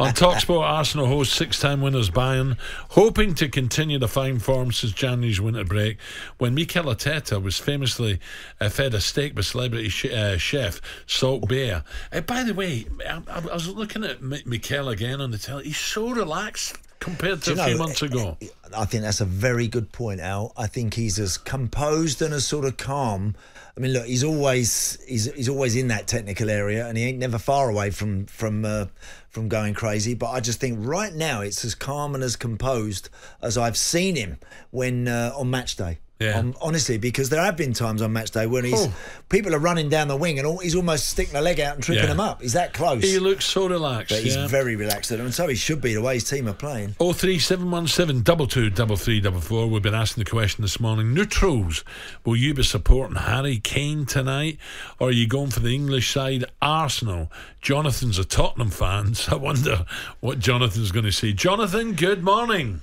On Talksport, Arsenal host six-time winners Bayern, hoping to continue the fine form since January's winter break. When Mikel Arteta was famously uh, fed a steak by celebrity sh- uh, chef Salt Bae. Uh, by the way, I, I, was looking at M- Mikel again on the telly. He's so relaxed compared to a know, few months ago. I think that's a very good point, Al. I think he's as composed and as sort of calm. I mean, look, he's always he's he's always in that technical area, and he ain't never far away from from uh, from going crazy. But I just think right now it's as calm and as composed as I've seen him when uh, on match day. Yeah. Um, honestly, because there have been times on match day when he's oh. people are running down the wing and all, he's almost sticking a leg out and tripping yeah. them up. He's that close. He looks so relaxed. But he's yeah. very relaxed, and so he should be the way his team are playing. Oh three seven one seven double two double three double four. We've been asking the question this morning. Neutrals, will you be supporting Harry Kane tonight, or are you going for the English side, Arsenal? Jonathan's a Tottenham fan, so I wonder what Jonathan's going to see. Jonathan, good morning.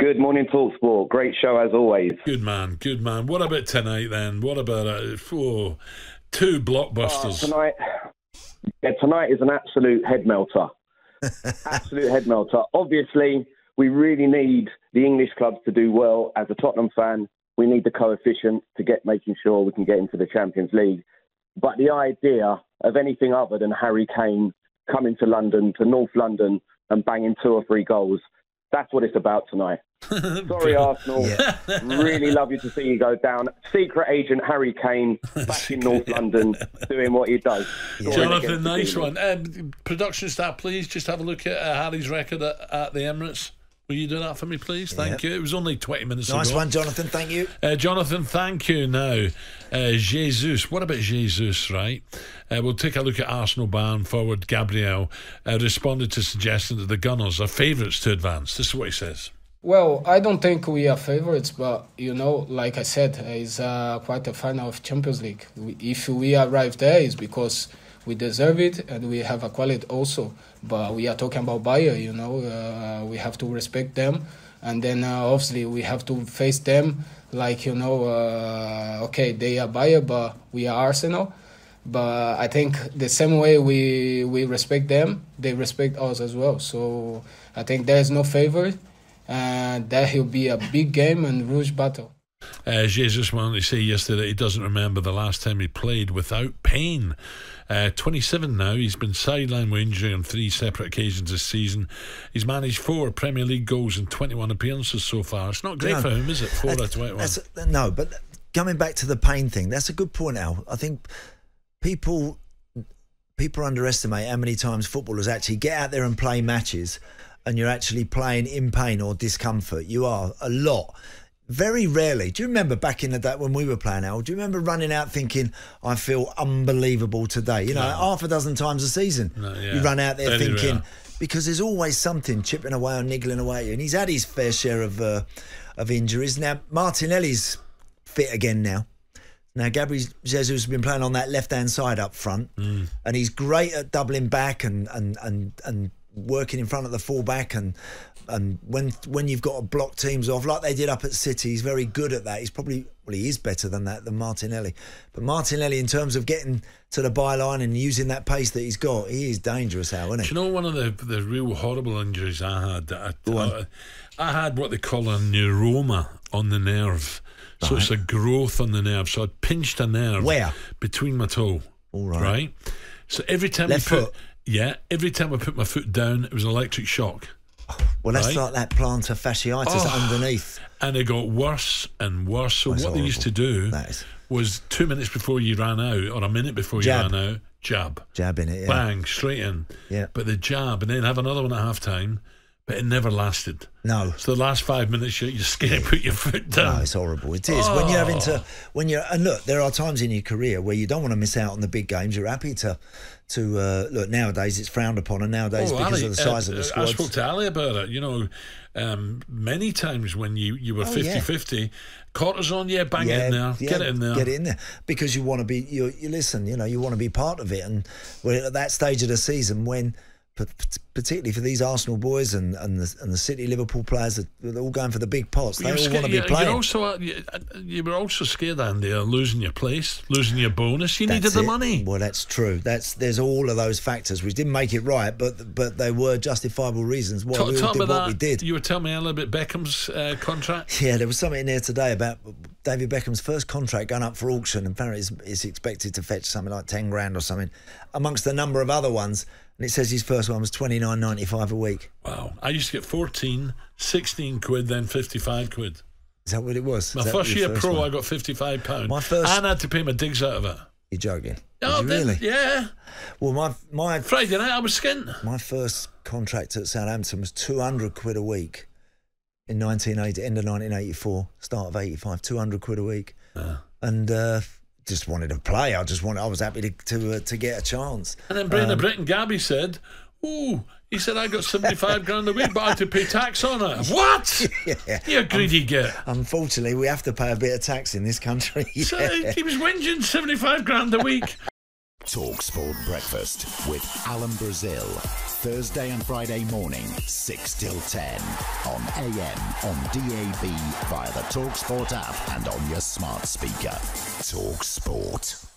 Good morning, Talksport. Great show as always. Good man, good man. What about tonight then? What about uh, two blockbusters? Uh, tonight, yeah, tonight is an absolute head melter. absolute head melter. Obviously, we really need the English clubs to do well. As a Tottenham fan, we need the coefficient to get making sure we can get into the Champions League. But the idea of anything other than Harry Kane coming to London, to North London, and banging two or three goals that's what it's about tonight. Sorry, Arsenal. Yeah. really love you to see you go down. Secret agent Harry Kane back in North London doing what he does. Yeah. Jonathan, nice one. Um, production staff, please just have a look at uh, Harry's record at, at the Emirates. Will you do that for me, please? Thank you. It was only 20 minutes nice ago. one, Jonathan. Thank you. Uh, Jonathan, thank you. Now, uh, Jesus. What about Jesus, right? Uh, we'll take a look at Arsenal bound forward Gabriel uh, responded to suggesting that the Gunners are favourites to advance. This is what he says. Well, I don't think we are favourites, but you know, like I said, it's uh, quite a final of Champions League. If we arrive there, it's because we deserve it and we have a quality also. But we are talking about Bayern, you know, uh, we have to respect them, and then uh, obviously we have to face them like you know, uh, okay, they are Bayern, but we are Arsenal. But I think the same way we we respect them, they respect us as well. So I think there is no favor, and that will be a big game and Rouge battle. Uh, Jesus wanted to say yesterday he doesn't remember the last time he played without pain. Uh, 27 now. He's been sidelined with injury on three separate occasions this season. He's managed four Premier League goals in 21 appearances so far. It's not great no, for him, is it? Four out of 21. no, but coming back to the pain thing, that's a good point, Al. I think people people underestimate how many times footballers actually get out there and play matches and you're actually playing in pain or discomfort. You are a lot. Very rarely. Do you remember back in the day when we were playing Al? Do you remember running out thinking, I feel unbelievable today? You know, no. half a dozen times a season. No, yeah. You run out there thinking, rare. because there's always something chipping away or niggling away. And he's had his fair share of, uh, of injuries. Now, Martinelli's fit again now. Now, Gabby Jesus has been playing on that left hand side up front, mm. and he's great at doubling back and, and, and, and working in front of the fullback and and when when you've got to block teams off like they did up at City, he's very good at that. He's probably well, he is better than that than Martinelli. But Martinelli, in terms of getting to the byline and using that pace that he's got, he is dangerous. How isn't it? Do you know one of the the real horrible injuries I had? I, I, I had what they call a neuroma on the nerve. So right. it's a growth on the nerve. So I pinched a nerve where between my toe. All right. Right. So every time left I put, foot. Yeah, every time I put my foot down, it was an electric shock. Well, that's right? like that plantar fasciitis oh, underneath. And it got worse and worse. So that's what horrible. they used to do was two minutes before you ran out, or a minute before jab. you ran out, jab. Jab in it, yeah. Bang, straight in. Yeah. But the jab, and then have another one at half time but it never lasted. No. So the last five minutes, you're, scared to put your foot down. No, it's horrible. It is. Oh. When you're having to, when you're, and look, there are times in your career where you don't want to miss out on the big games. You're happy to, to uh, look. Nowadays, it's frowned upon, and nowadays oh, because Ali, of the size uh, of the squad. I spoke to Ali about it. You know, um, many times when you you were 50 yeah. 50, cortisone, yeah, bang yeah, it in there, yeah, get it in there, get it in there, because you want to be. You, you listen. You know, you want to be part of it, and we're at that stage of the season when particularly for these Arsenal boys and, and the and the City Liverpool players, they're all going for the big pots. They all want to be playing. Also, uh, you, you, were also scared, Andy, of losing your place, losing your bonus. You that's needed the it. money. Well, that's true. That's there's all of those factors which didn't make it right, but but they were justifiable reasons why talk, we talk did what that. we did. You were telling me a little bit Beckham's uh, contract. Yeah, there was something in there today about David Beckham's first contract going up for auction, and apparently it's, it's expected to fetch something like ten grand or something, amongst a number of other ones. And it says his first one was twenty nine ninety five a week. Wow. I used to get 14, 16 quid, then 55 quid. Is that what it was? My first year first pro, one? I got fifty-five pound. My first, and I had to pay my digs out of it. You're joking? Oh, you really? Yeah. Well, my my Friday night I was skint. My first contract at Southampton was two hundred quid a week in 1980, end of 1984, start of 85, 200 quid a week, uh. and uh, just wanted to play. I just wanted. I was happy to to, uh, to get a chance. And then Brendan um, Britton Gabby said, "Ooh." He said, I got 75 grand a week, but I had to pay tax on it. What? Yeah. You greedy um, git. Unfortunately, we have to pay a bit of tax in this country. Yeah. So he was whinging 75 grand a week. Talk Sport Breakfast with Alan Brazil. Thursday and Friday morning, 6 till 10. On AM, on DAB, via the Talk Sport app, and on your smart speaker. Talk Sport.